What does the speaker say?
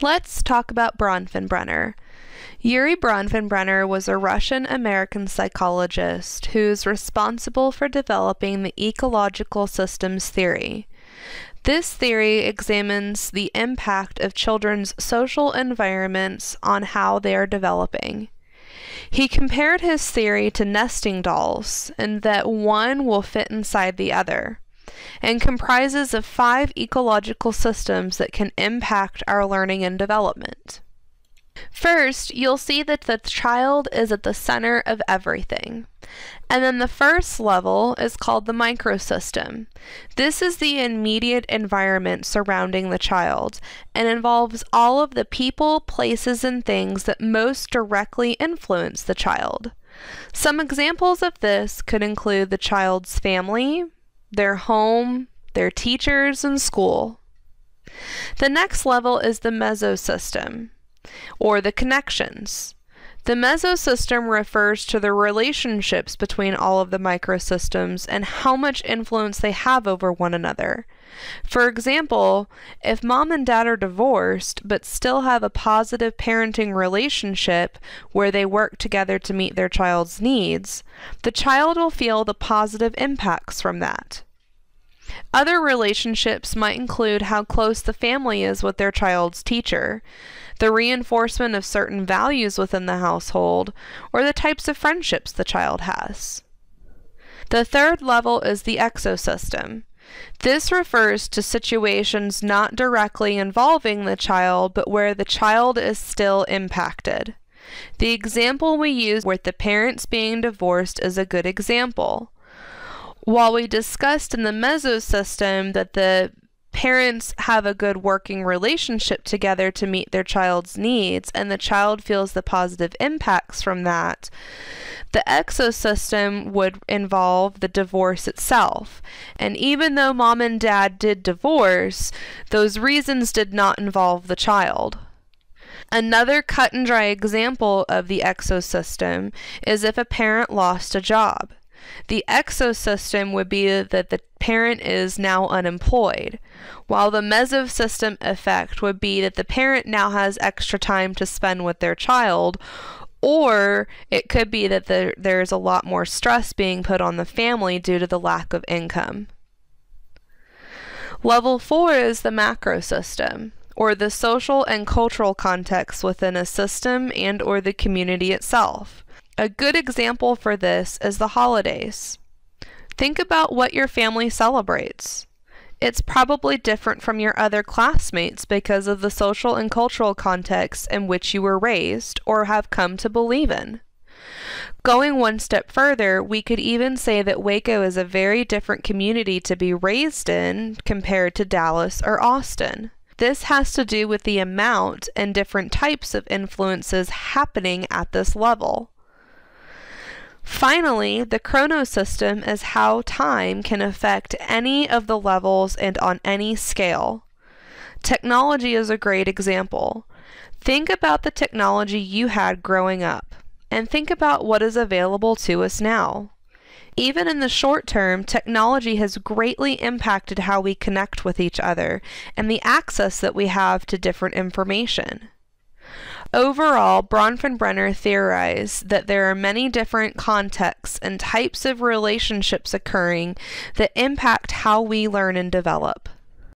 Let's talk about Bronfenbrenner. Urie Bronfenbrenner was a Russian American psychologist who's responsible for developing the ecological systems theory. This theory examines the impact of children's social environments on how they are developing. He compared his theory to nesting dolls, in that one will fit inside the other, and comprises of five ecological systems that can impact our learning and development. First, you'll see that the child is at the center of everything. And then the first level is called the microsystem. This is the immediate environment surrounding the child and involves all of the people, places, and things that most directly influence the child. Some examples of this could include the child's family, their home, their teachers, and school. The next level is the mesosystem or the connections. The mesosystem refers to the relationships between all of the microsystems and how much influence they have over one another. For example, if mom and dad are divorced but still have a positive parenting relationship where they work together to meet their child's needs, the child will feel the positive impacts from that. Other relationships might include how close the family is with their child's teacher, the reinforcement of certain values within the household, or the types of friendships the child has. The third level is the exosystem. This refers to situations not directly involving the child, but where the child is still impacted. The example we use with the parents being divorced is a good example. While we discussed in the mesosystem that the parents have a good working relationship together to meet their child's needs and the child feels the positive impacts from that, the exosystem would involve the divorce itself. And even though mom and dad did divorce, those reasons did not involve the child. Another cut and dry example of the exosystem is if a parent lost a job. The exosystem would be that the parent is now unemployed, while the mesosystem effect would be that the parent now has extra time to spend with their child, or it could be that the, there's a lot more stress being put on the family due to the lack of income. Level 4 is the macro system, or the social and cultural context within a system and or the community itself. A good example for this is the holidays. Think about what your family celebrates. It's probably different from your other classmates because of the social and cultural context in which you were raised or have come to believe in. Going one step further, we could even say that Waco is a very different community to be raised in compared to Dallas or Austin. This has to do with the amount and different types of influences happening at this level. Finally, the chronosystem is how time can affect any of the levels and on any scale. Technology is a great example. Think about the technology you had growing up, and think about what is available to us now. Even in the short term, technology has greatly impacted how we connect with each other and the access that we have to different information. Overall, Bronfenbrenner theorized that there are many different contexts and types of relationships occurring that impact how we learn and develop.